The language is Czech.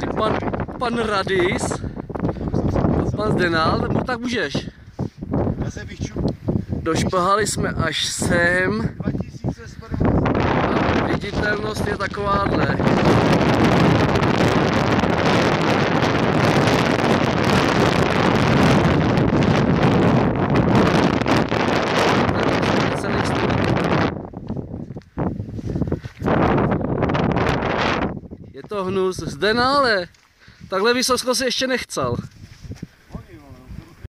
Tady pan, pan Radis, a pan Zdenal, no tak můžeš. Já se bych čup Došpahali jsme až sem 2190. a viditelnost je takováhle. Je to hnus. Zde nále. Takhle vysoko si ještě nechcal.